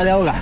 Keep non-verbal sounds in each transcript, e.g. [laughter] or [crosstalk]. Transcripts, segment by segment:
Ya se va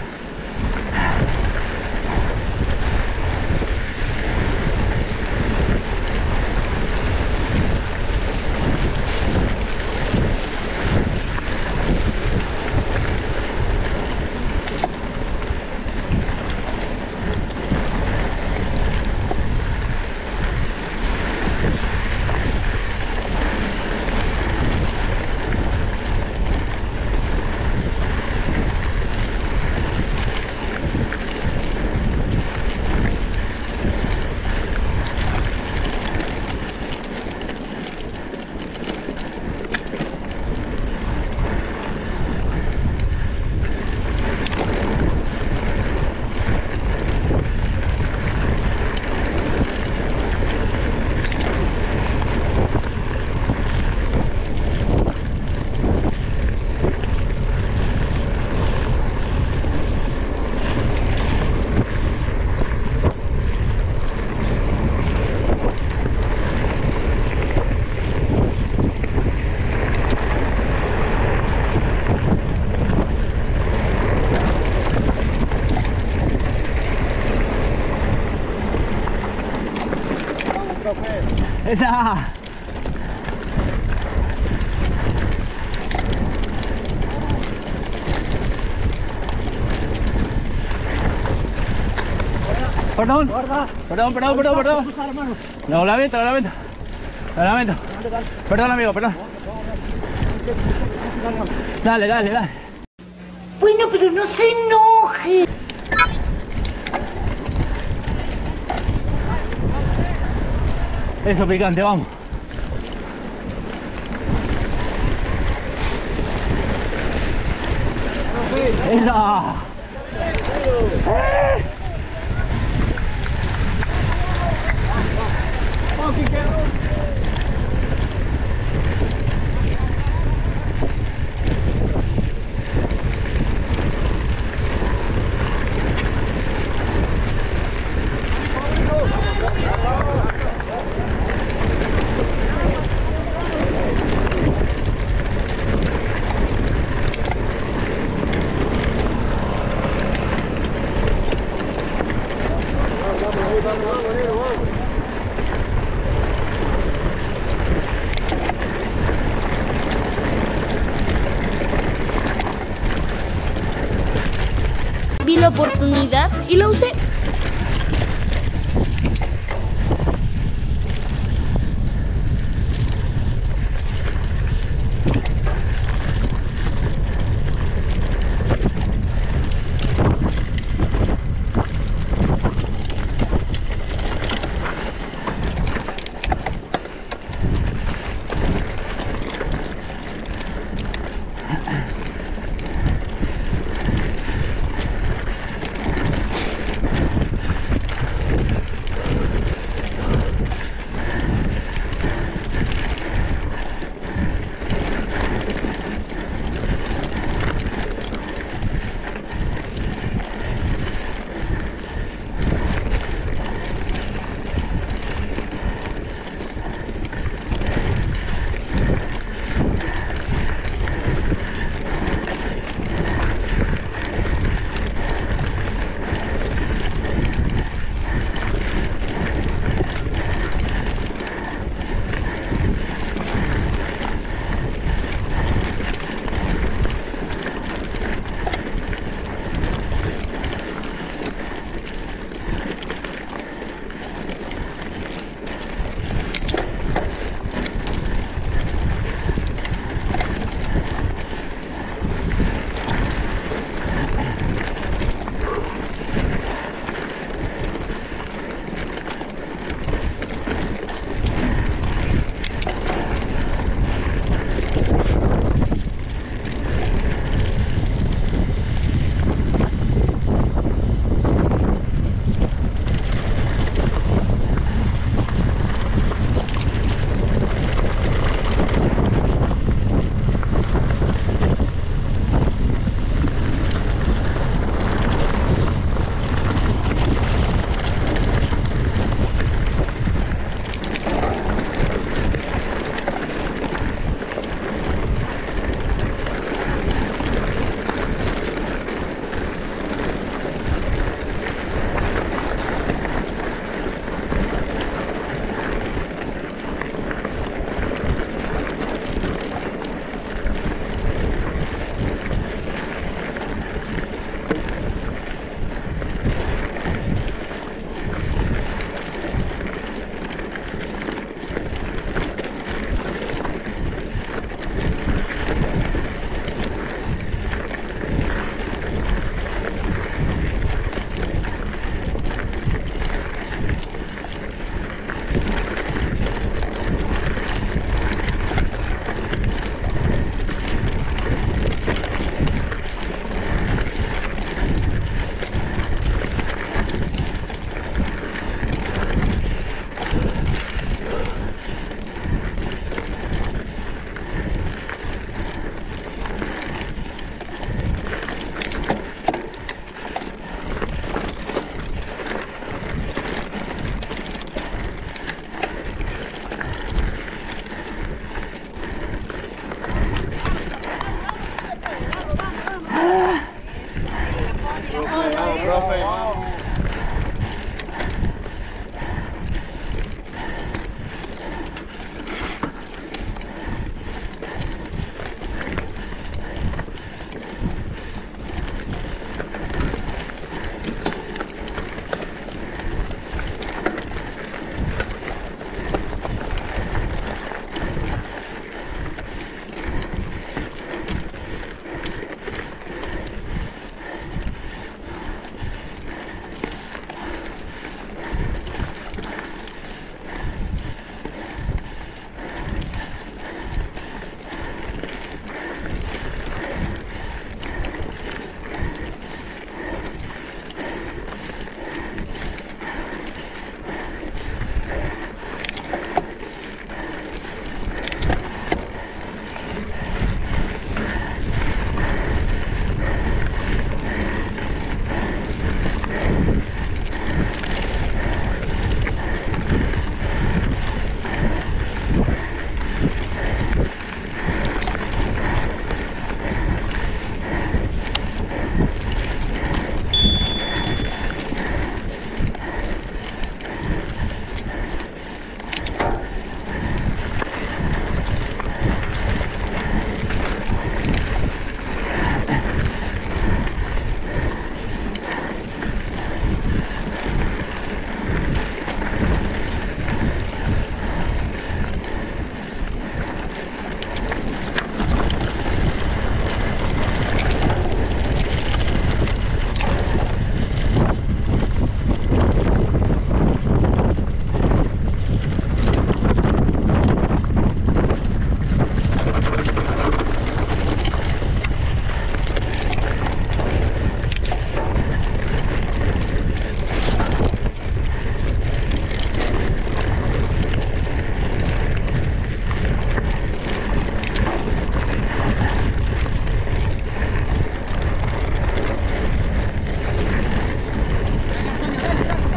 Esa. Perdón. Perdón, perdón, perdón, perdón. Lo lamento, lo lamento. Lo lamento. Perdón, amigo, perdón. Dale, dale, dale. Bueno, pero no se enoje. Eso, picante, vamos. Esa.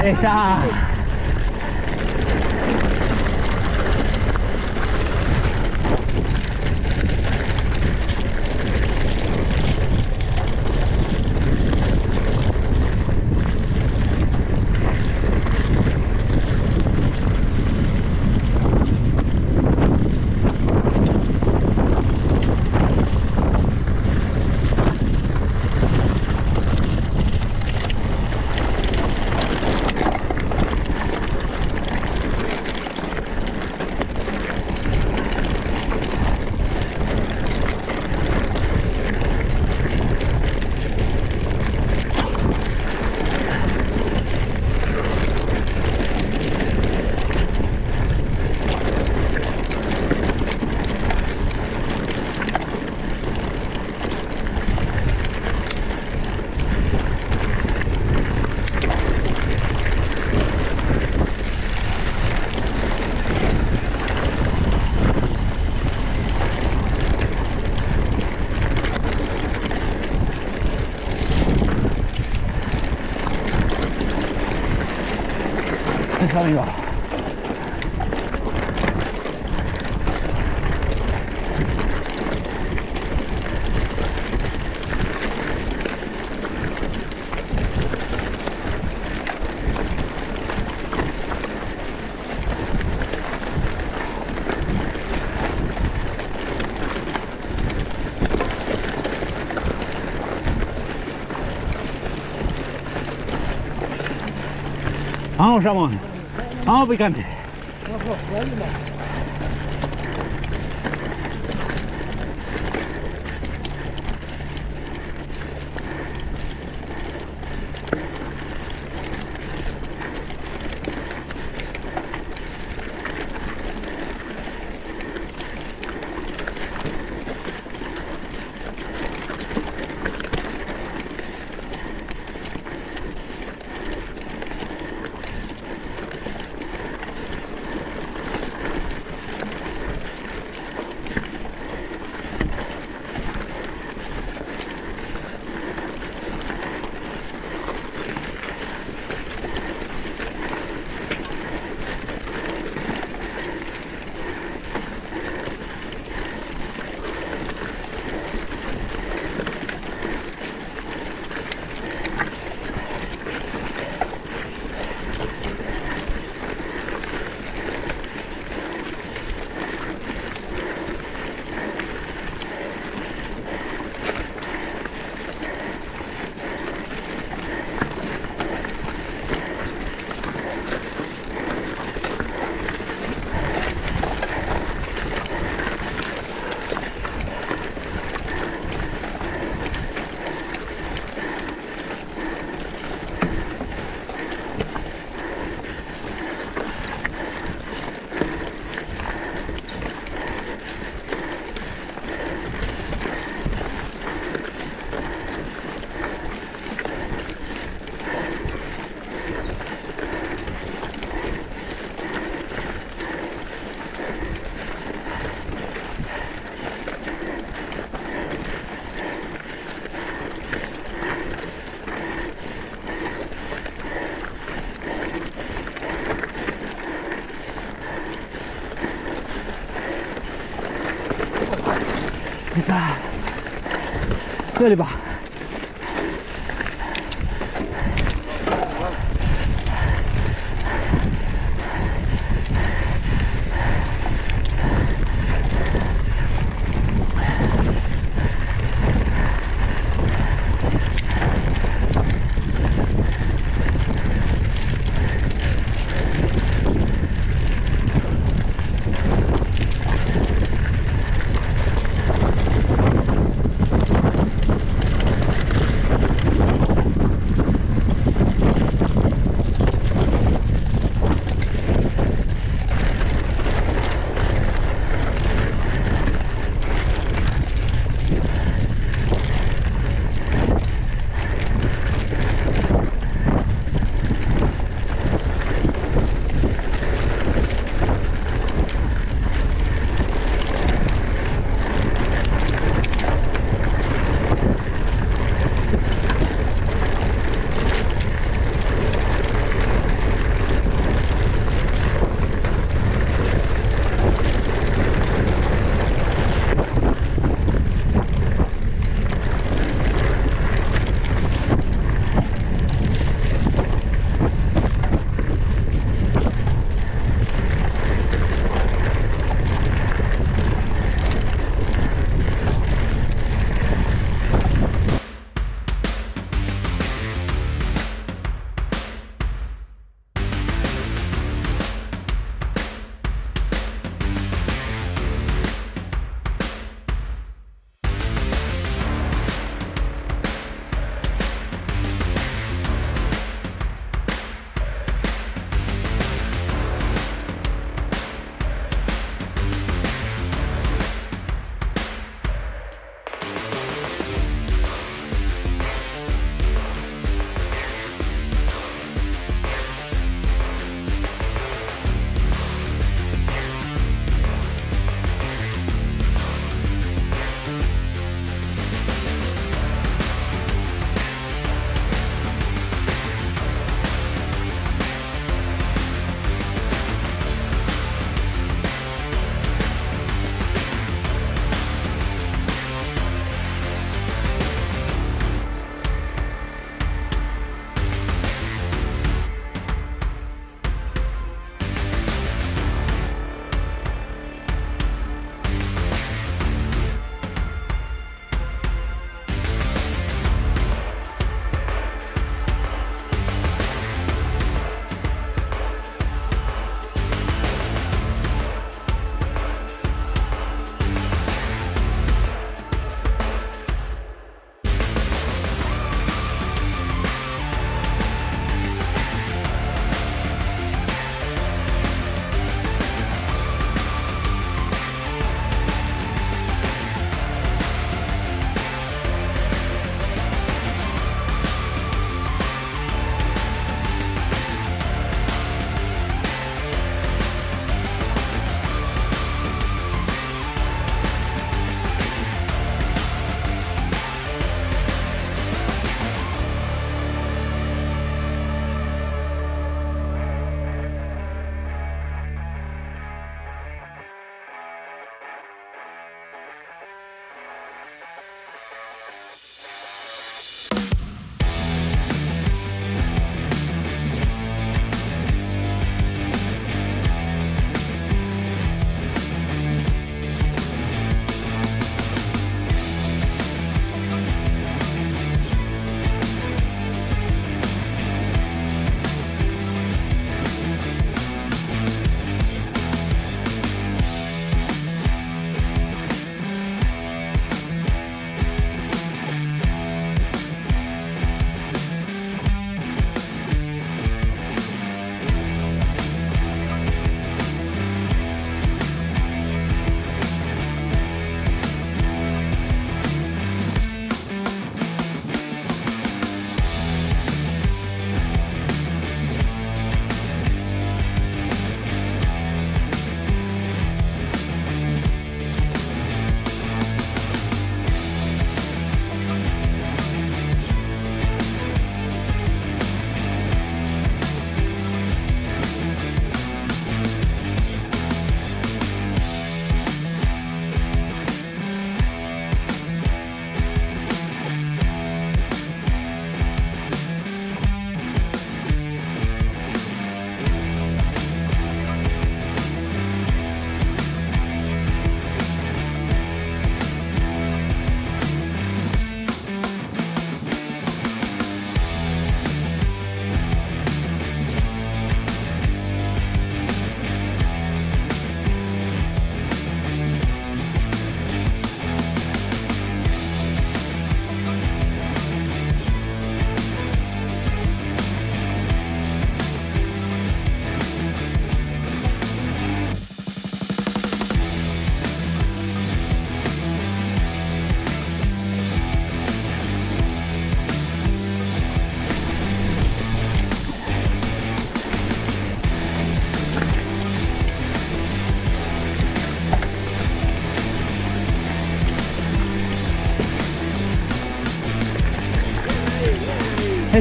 Esa. Eso, amigo. Vamos, Ramón. Vamos, picante.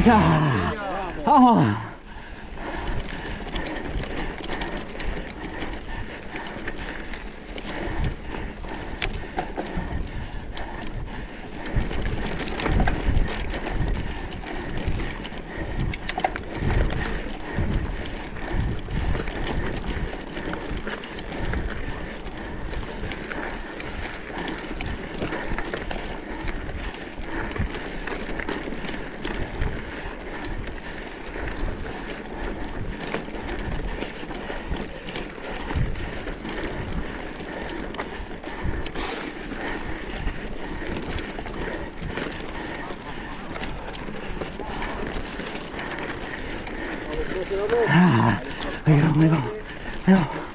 Esa. Vamos. Ahí vamos, ahí vamos. Ahí vamos. Eso,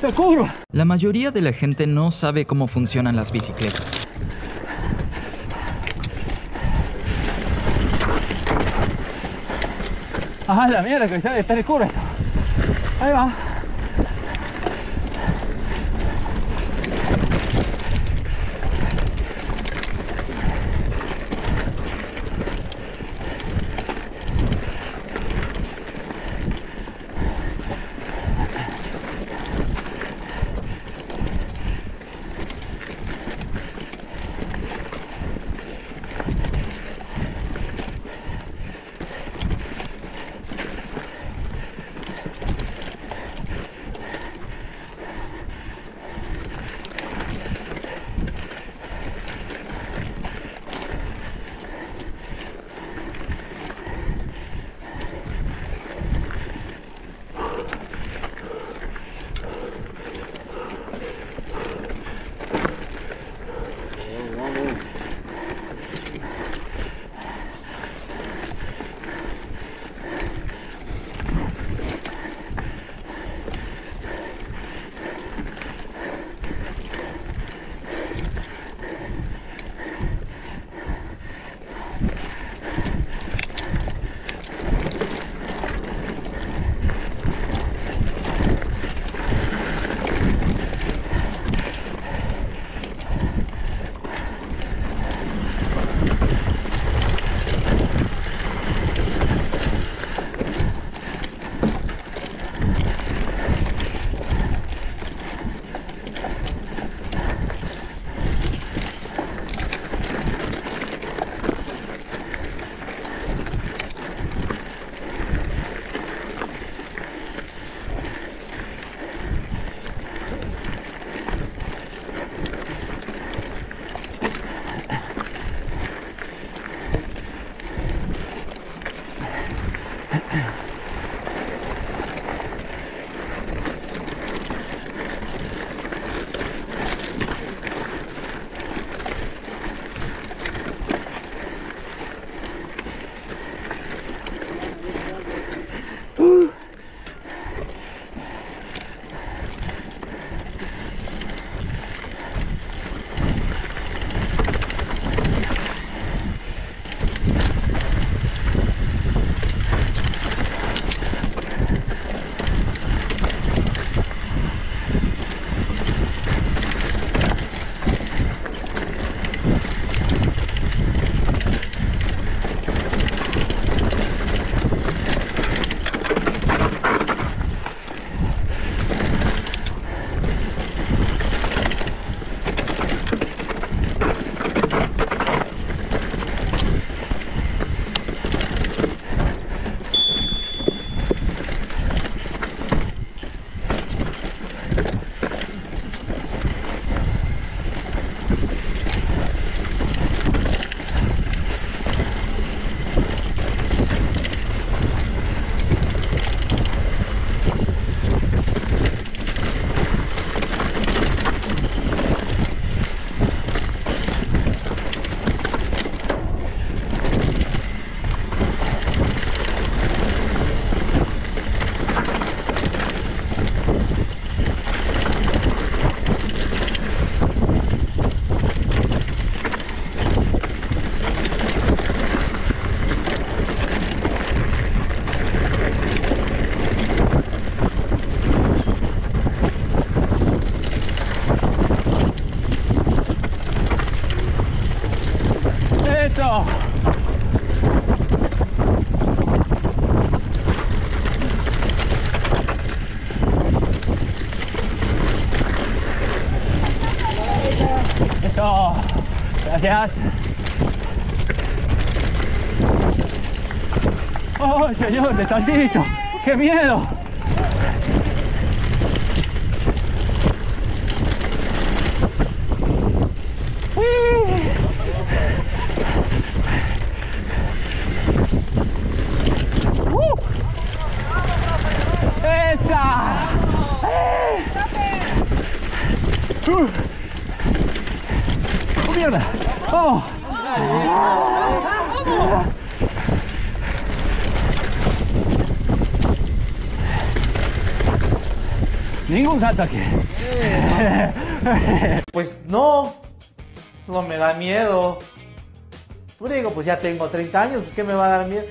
Te cubro. La mayoría de la gente no sabe cómo funcionan las bicicletas. Ajá, la mierda, que está, culo esto. Ahí va. Señor! ¡De saltito! ¡Qué miedo! ¡Uy! ¡Uh! ¡Esa! ¡Eh! ¡Uh! ¡Oh, mierda! ¡Oh! [laughs] Pues no, no me da miedo. Digo, pues ya tengo 30 años, ¿qué me va a dar miedo?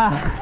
Esa.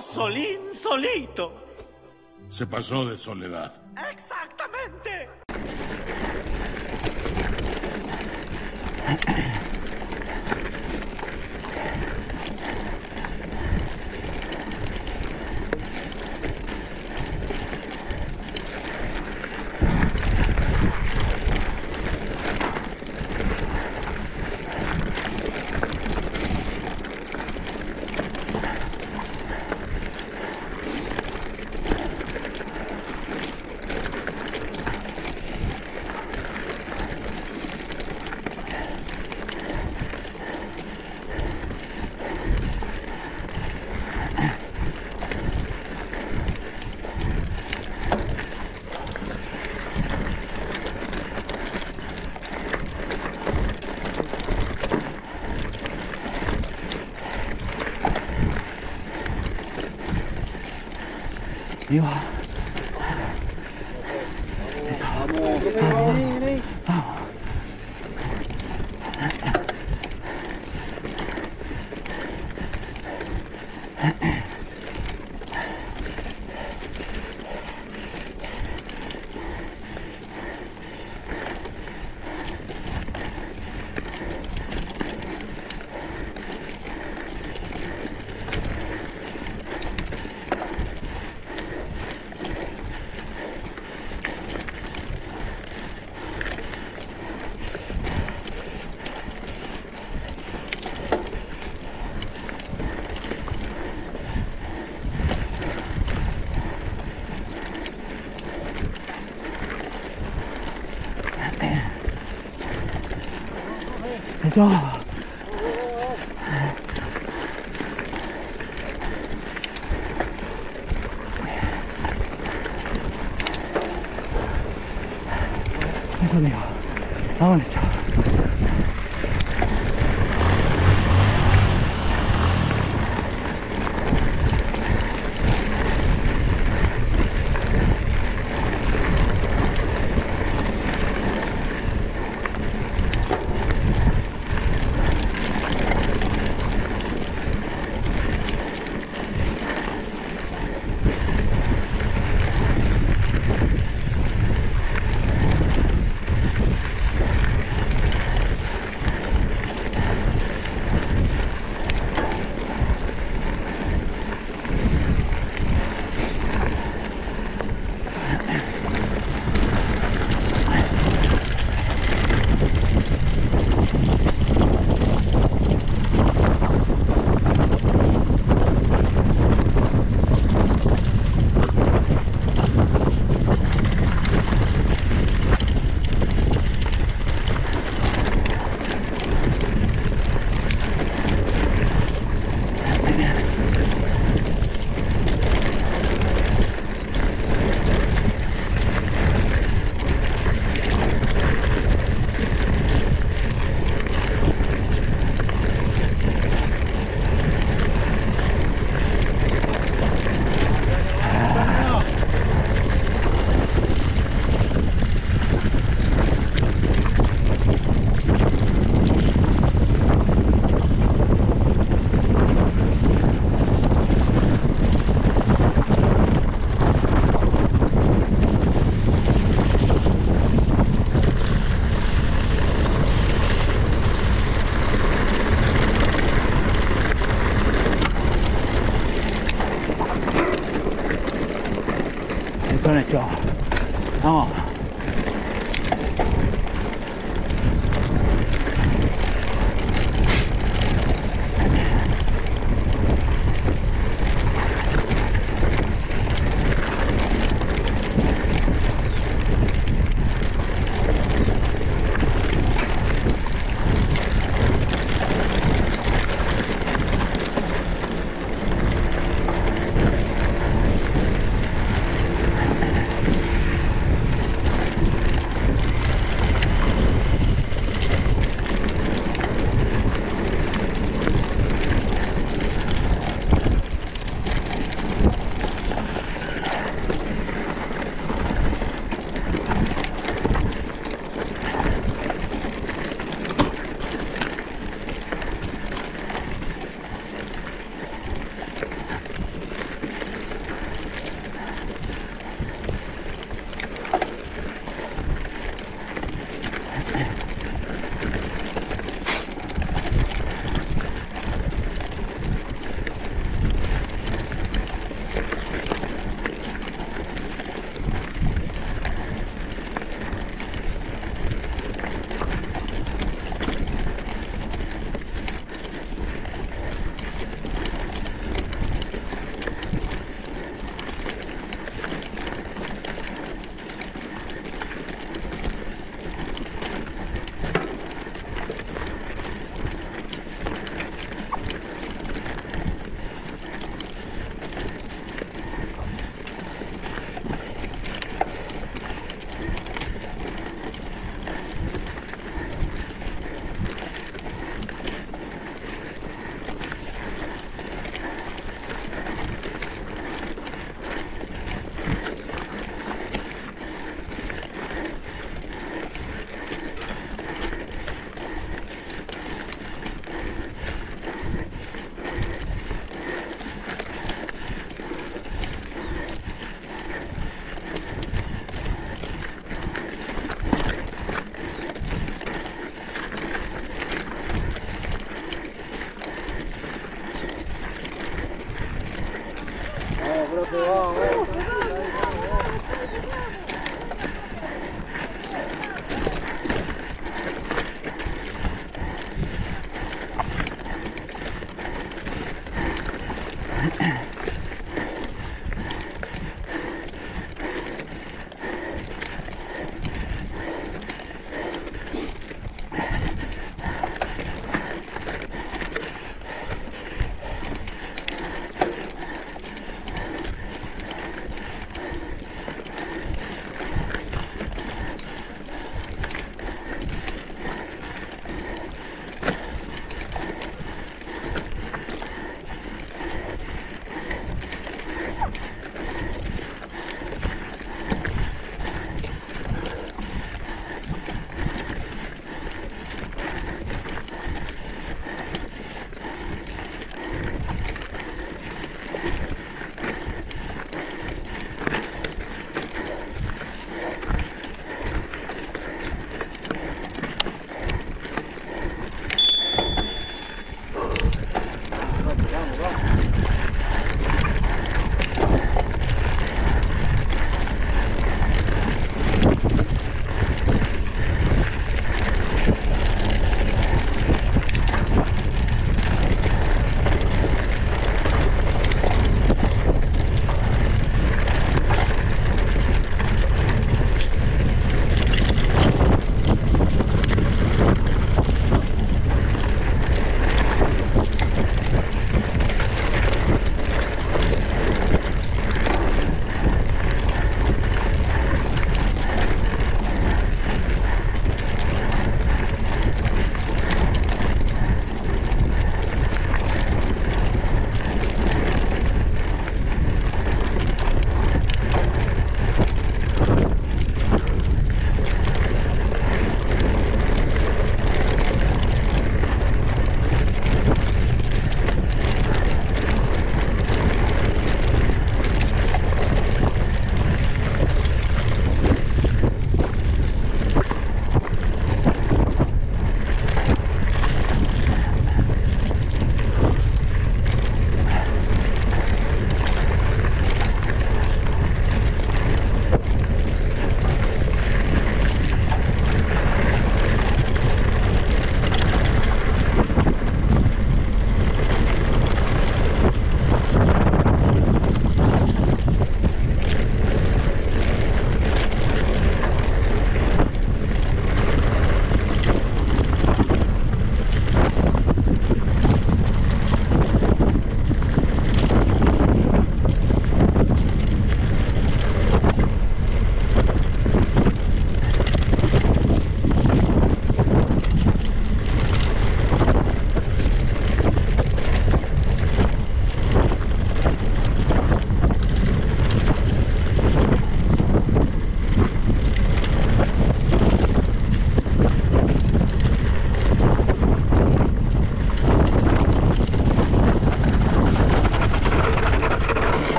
Solín, solito. Se pasó de soledad. Ahí va. Eso. broke wrong.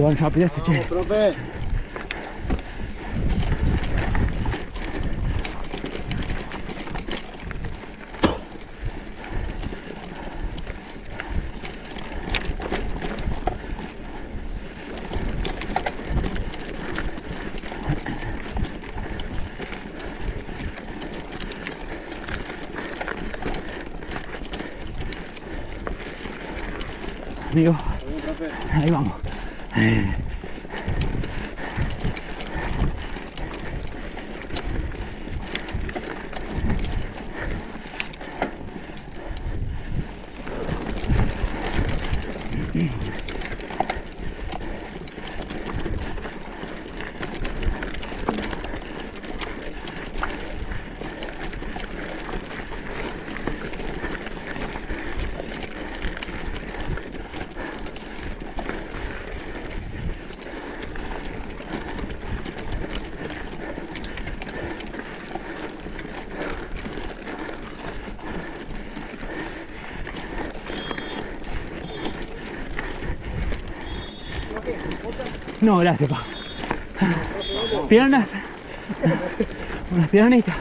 Este van rápido este, che. No, gracias, pa. Piernas. Unas piernitas.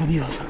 Amigos.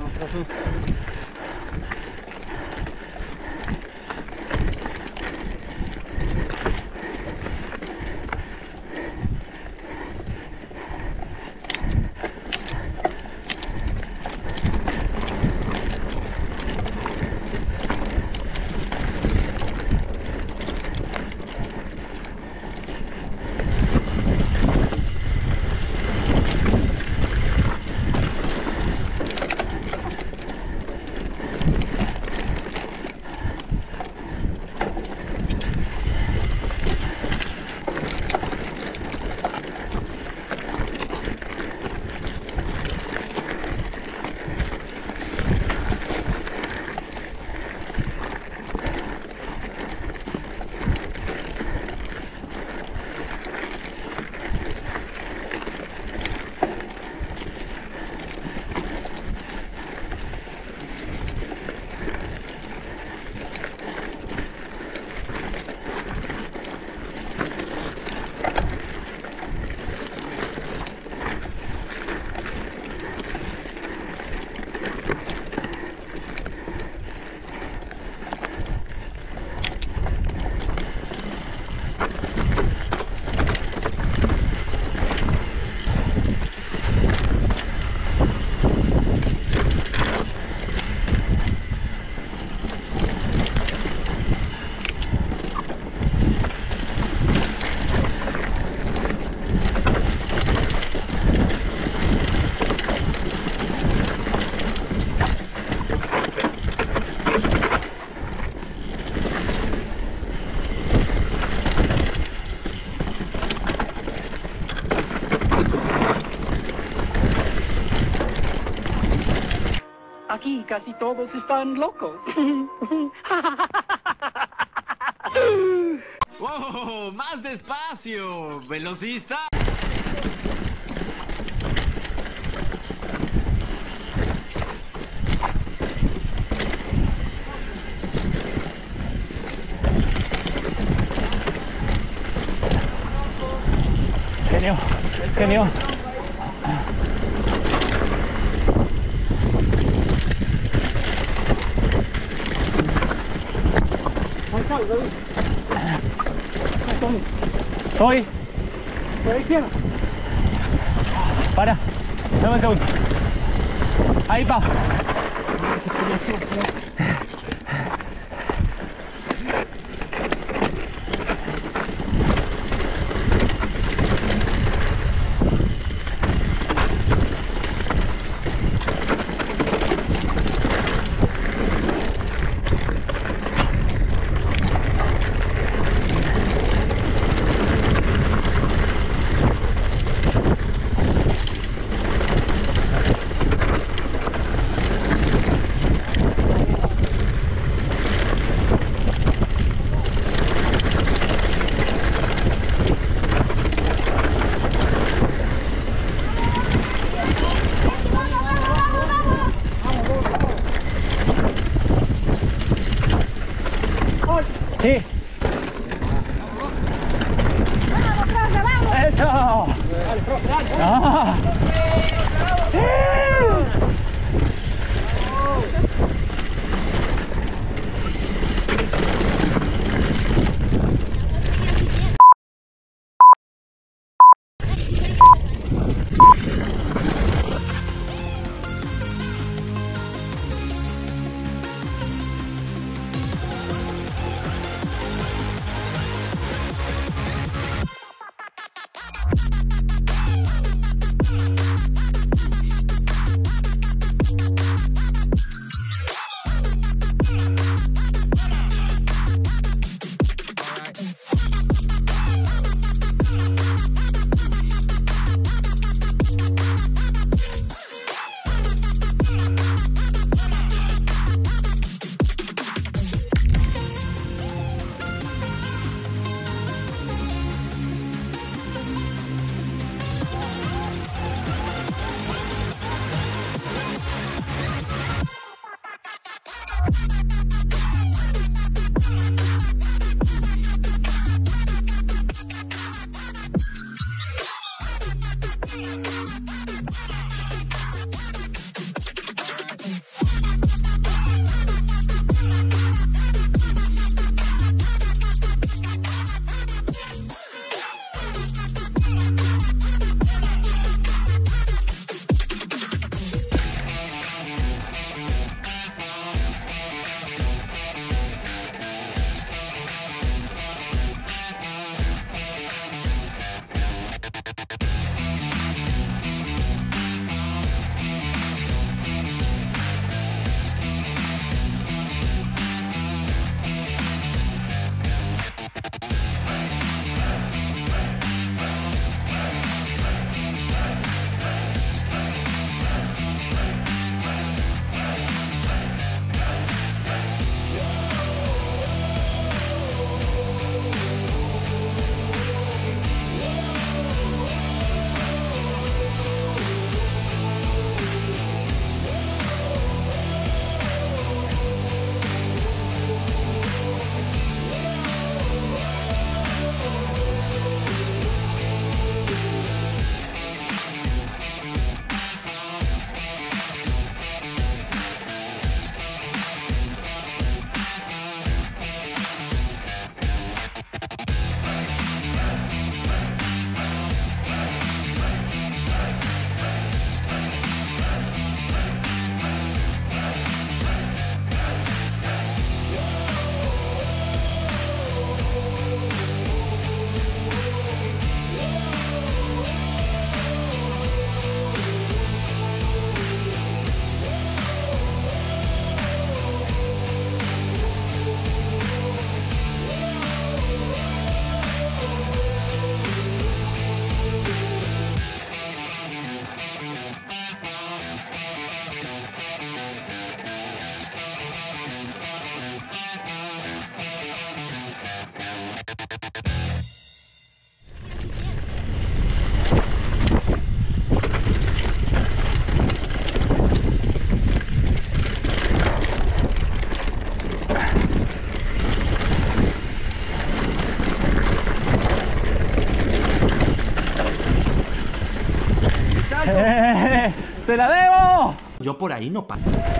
Casi todos están locos. ¡Wow! [laughs] ¡Más despacio! ¡Velocista! Genio, genio. Soy. Para. Dame un segundo. Ahí va. Por ahí no paso.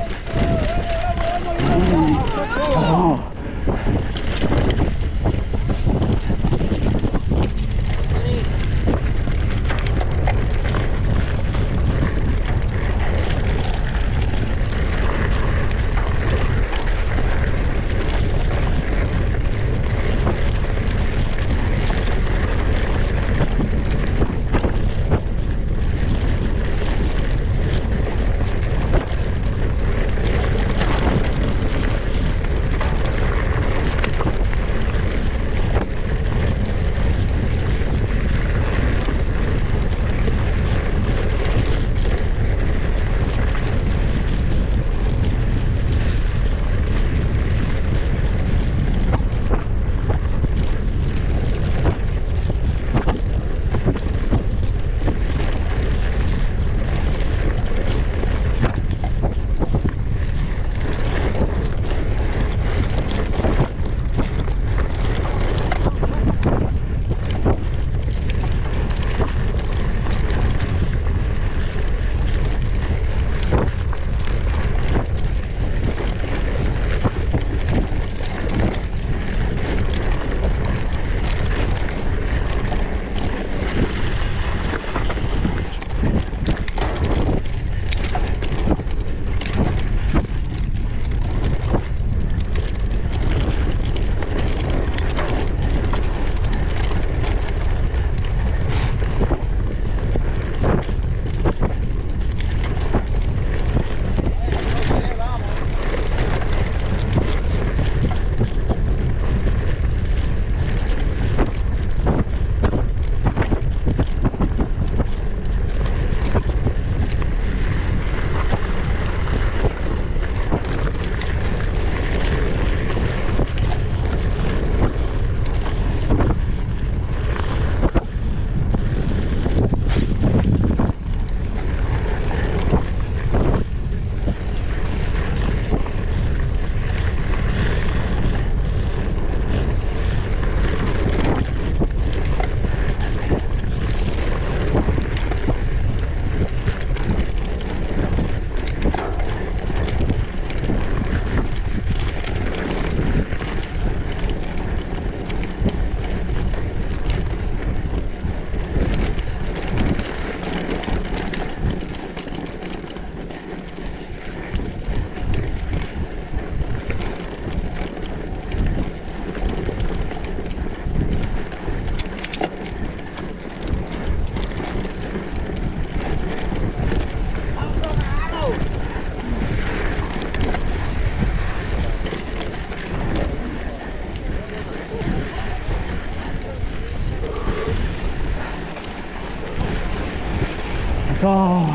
Eso.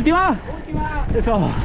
Última. Última. Eso.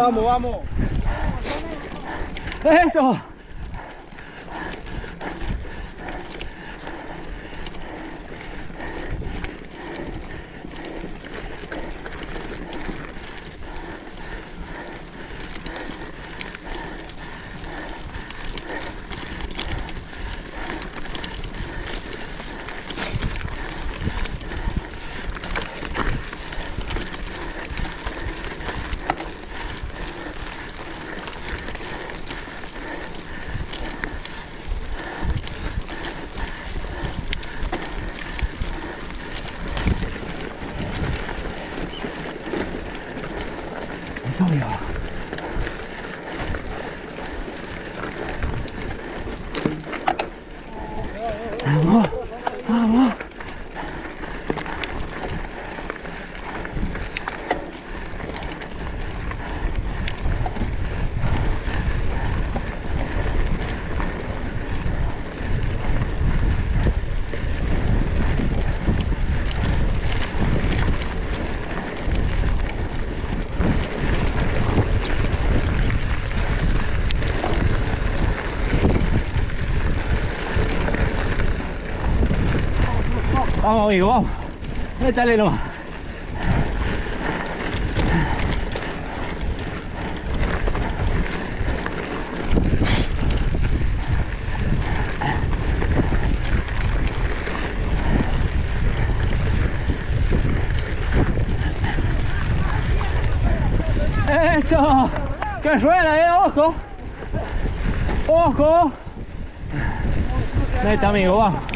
Vamos, vamos. Eso. Eso, viejo. Vamos, vamos. Vamos, amigo, vamos. Métale nomás. Eso. Que rueda, eh, ojo. Ojo. Ahí amigo, vamos.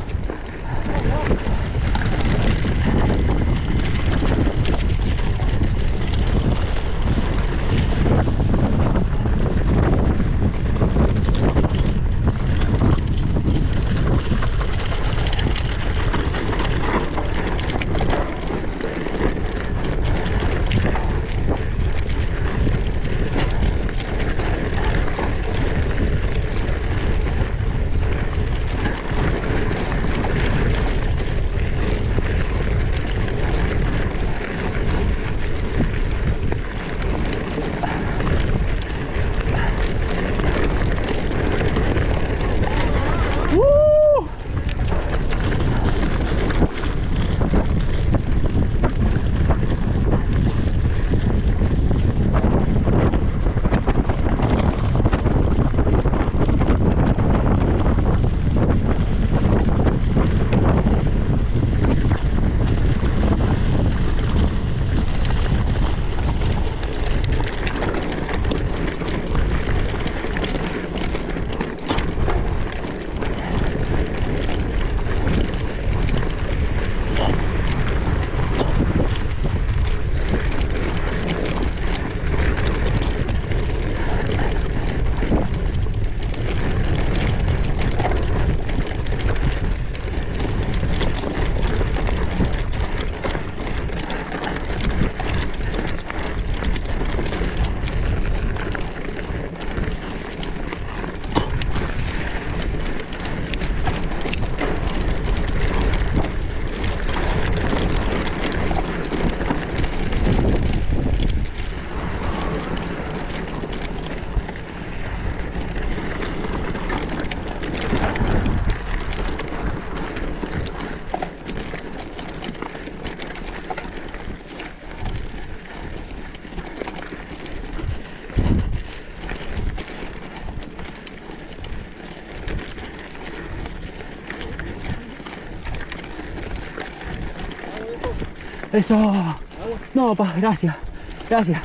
Eso. No, pa, gracias. Gracias.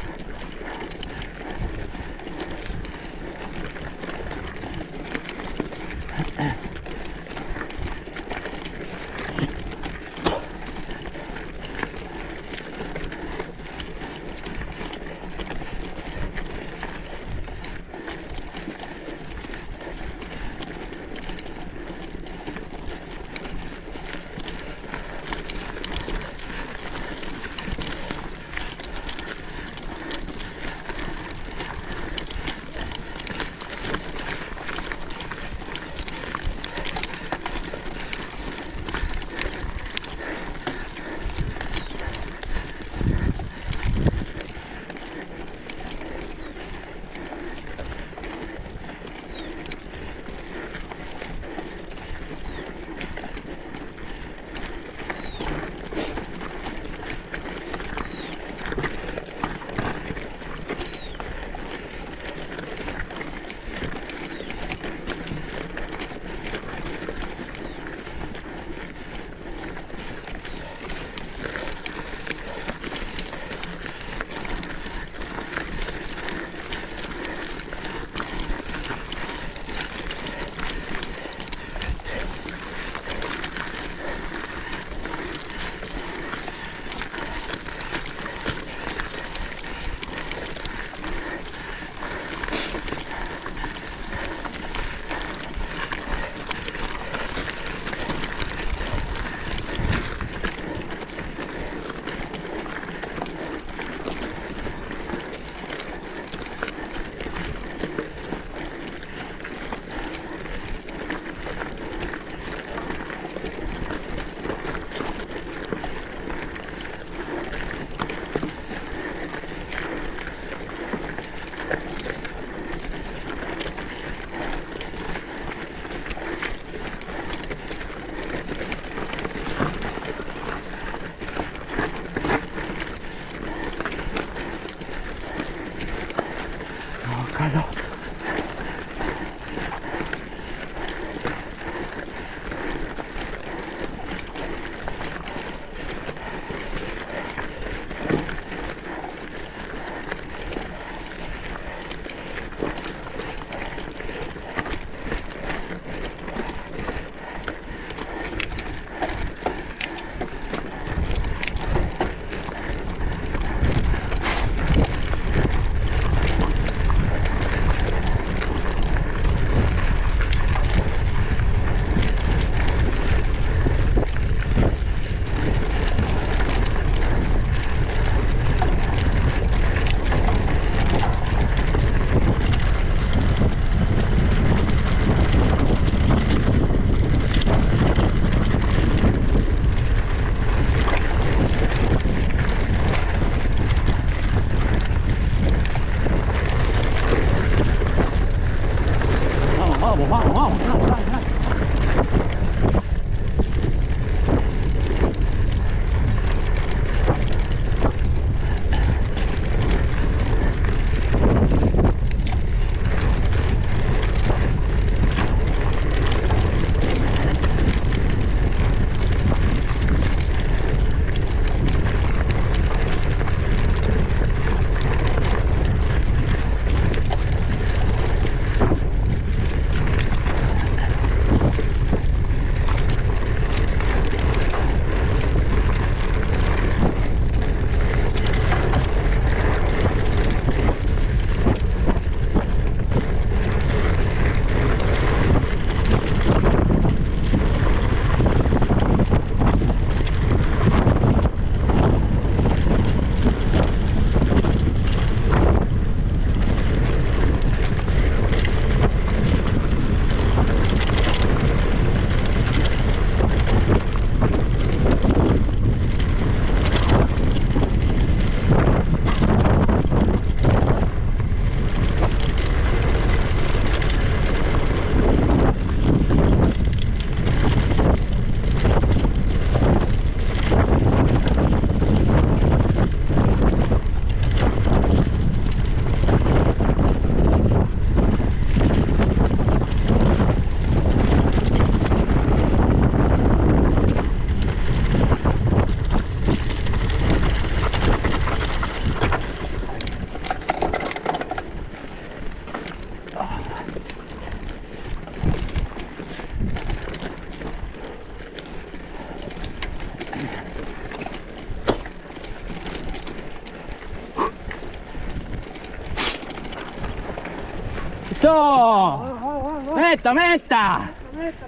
Meta, meta.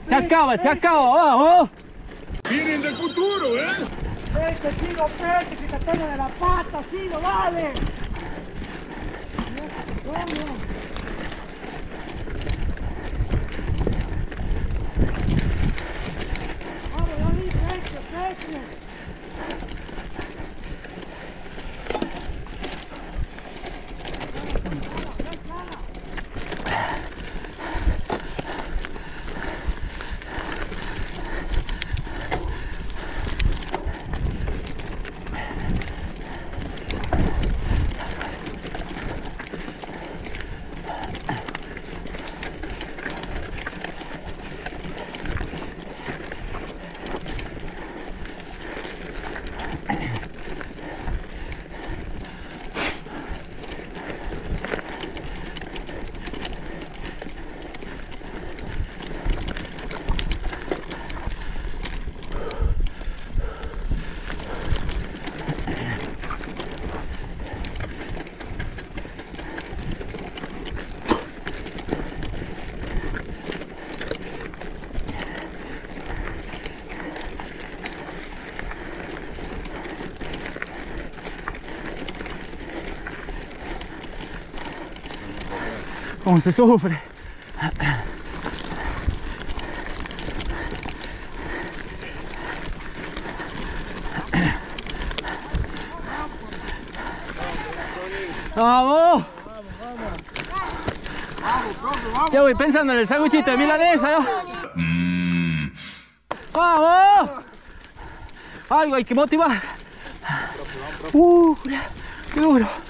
Se acaba, se acaba, vamos. Vienen del futuro, ¿eh? Vete, Chino, vete, que te de la pata, dale. Vamos, ¿Cómo se sufre? ¡Vamos! Ya voy pensando en el sándwichito de milanesa. ¡Vamos! Algo hay que motivar. ¡Uh! ¡Qué duro!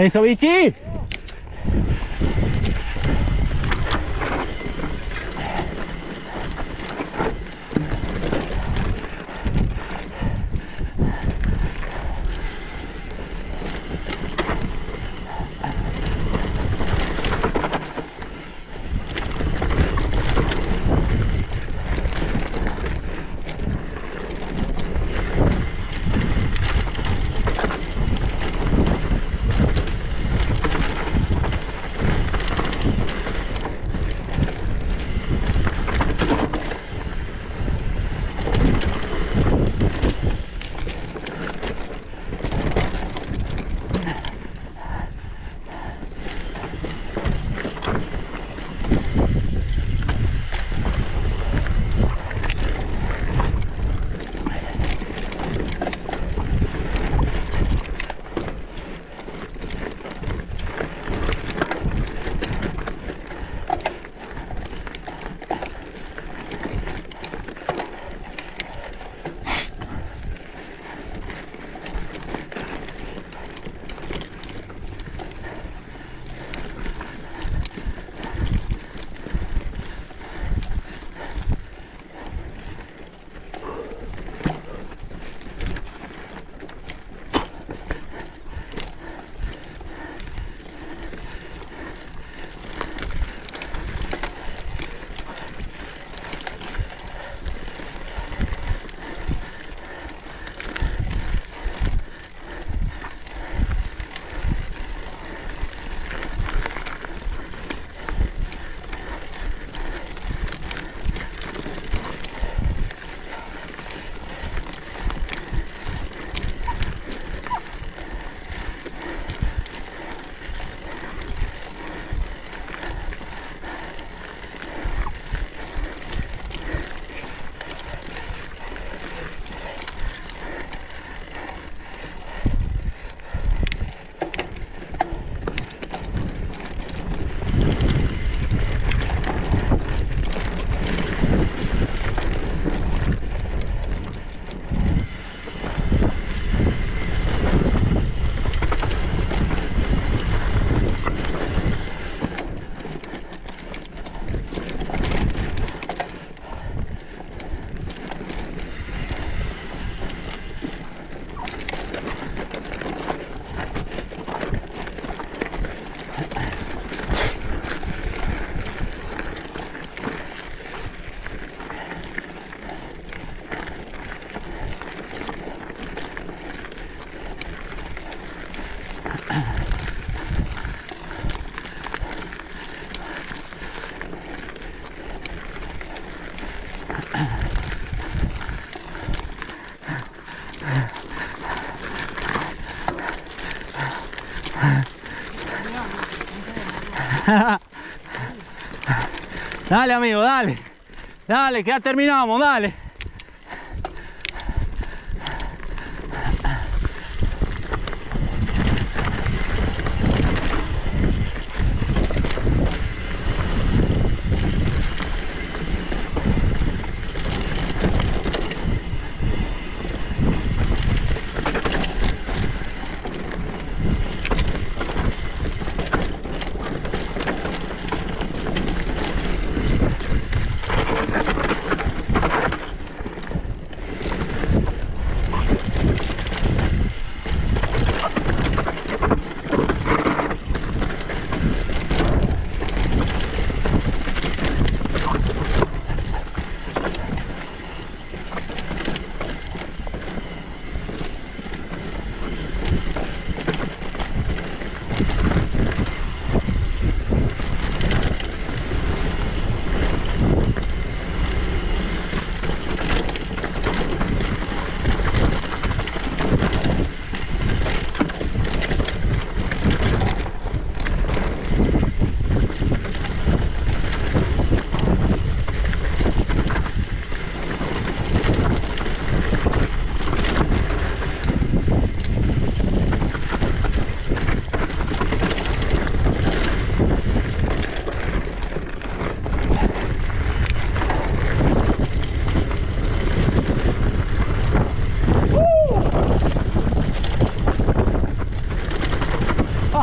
Eso, bichi. Dale, amigo, dale. Dale, que ya terminamos, dale.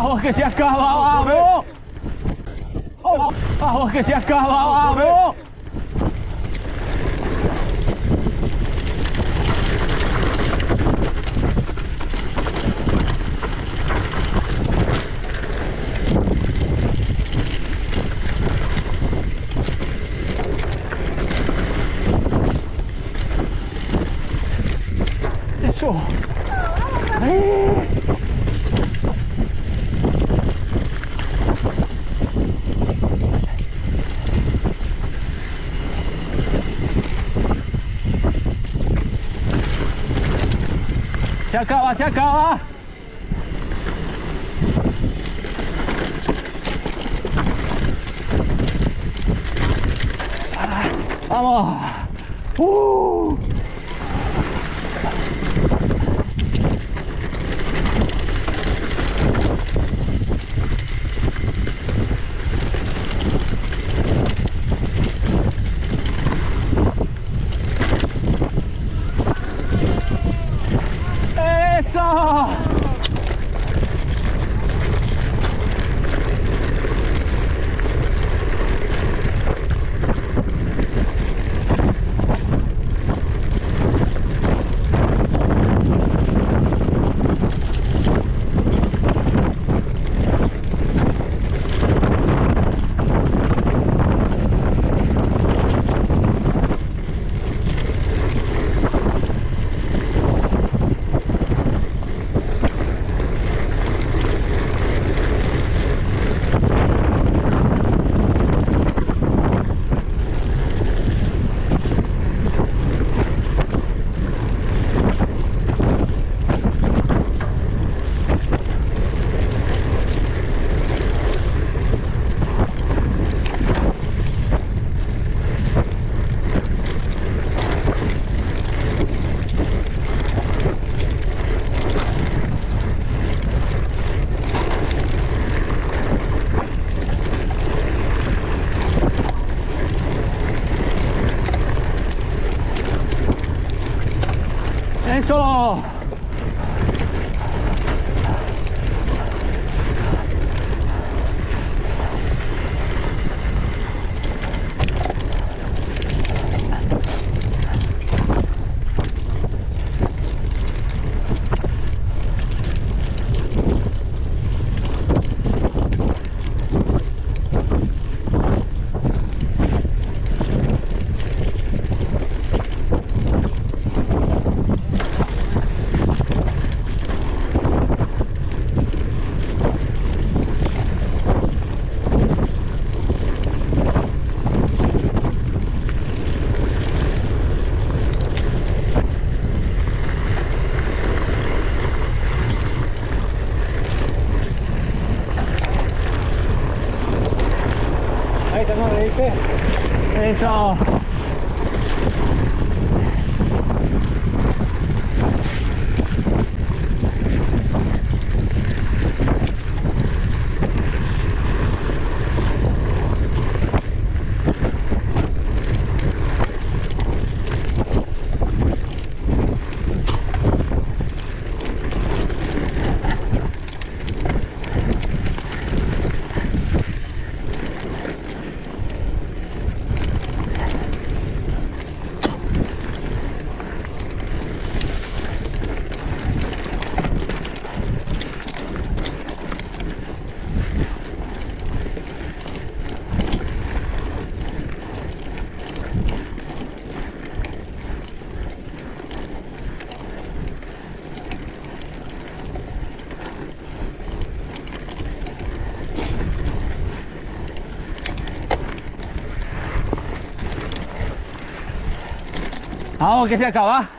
Vamos que se acaba, vamos. Vamos que se acaba, vamos. Eso. ¡Eh! Se acaba, se acaba. Vamos que se acaba. Vamos.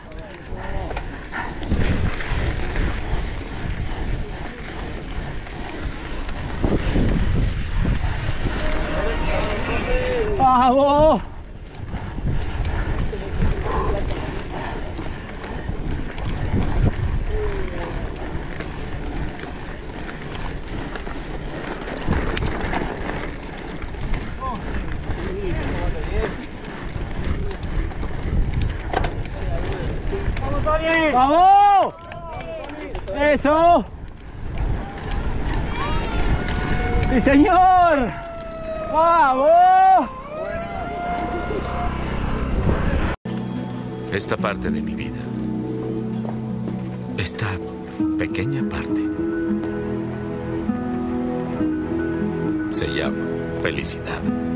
Tony! ¡Vamos! ¡Eso! ¡Sí, señor! ¡Vamos! Esta parte de mi vida, esta pequeña parte, se llama felicidad.